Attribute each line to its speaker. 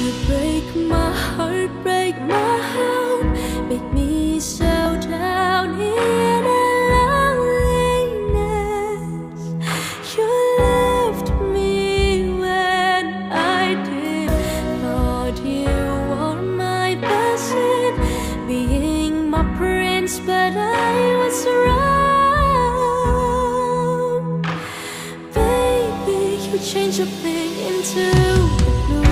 Speaker 1: You break my heart, break my heart, make me so down in a loneliness. You left me when I did. Thought you were my passion, being my prince, but I was wrong. Baby, you changed into blue.